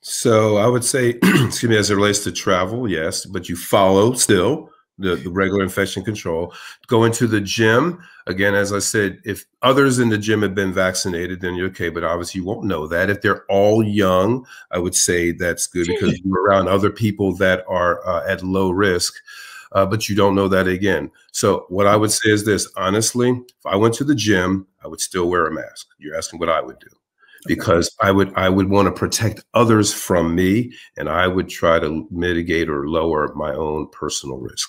So I would say, excuse me, as it relates to travel, yes, but you follow still the, the regular infection control. Going to the gym. Again, as I said, if others in the gym have been vaccinated, then you're okay. But obviously, you won't know that. If they're all young, I would say that's good because you're around other people that are uh, at low risk. Uh, but you don't know that again. So what I would say is this: honestly, if I went to the gym, I would still wear a mask. You're asking what I would do because I would I would want to protect others from me, and I would try to mitigate or lower my own personal risk.